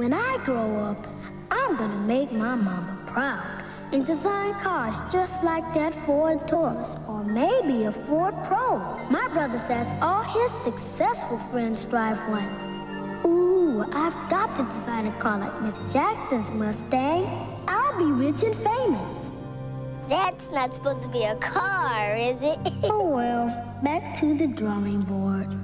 When I grow up, I'm gonna make my mama proud and design cars just like that Ford Taurus or maybe a Ford Probe. My brother says all his successful friends drive one. Ooh, I've got to design a car like Miss Jackson's Mustang. I'll be rich and famous. That's not supposed to be a car, is it? oh well, back to the drawing board.